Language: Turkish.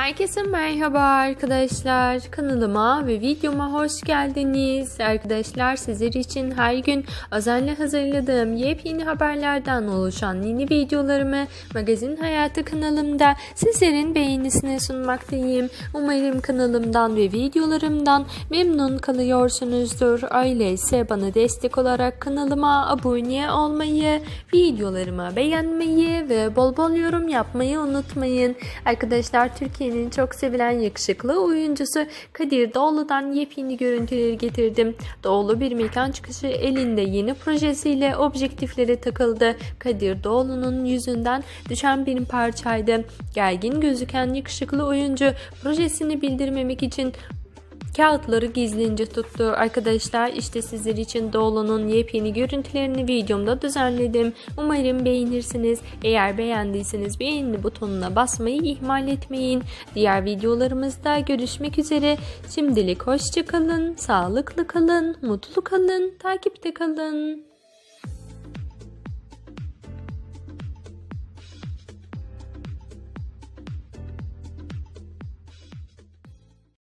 Herkese merhaba arkadaşlar. Kanalıma ve videoma hoş geldiniz. Arkadaşlar sizler için her gün özenle hazırladığım yepyeni haberlerden oluşan yeni videolarımı Magazin Hayatı kanalımda sizlerin beğenisine sunmaktayım. Umarım kanalımdan ve videolarımdan memnun kalıyorsunuzdur. Öyleyse bana destek olarak kanalıma abone olmayı, videolarımı beğenmeyi ve bol bol yorum yapmayı unutmayın. Arkadaşlar Türkiye Türkiye'nin çok sevilen yakışıklı oyuncusu Kadir Doğulu'dan yepyeni görüntüleri getirdim. Doğulu bir mekan çıkışı elinde yeni projesiyle objektiflere takıldı. Kadir Doğulu'nun yüzünden düşen bir parçaydı. Gergin gözüken yakışıklı oyuncu projesini bildirmemek için kağıtları gizlince tuttu. Arkadaşlar işte sizler için Doğulu'nun yepyeni görüntülerini videomda düzenledim. Umarım beğenirsiniz. Eğer beğendiyseniz beğeni butonuna basmayı ihmal etmeyin. Diğer videolarımızda görüşmek üzere. Şimdilik hoşçakalın, sağlıklı kalın, mutlu kalın, takipte kalın.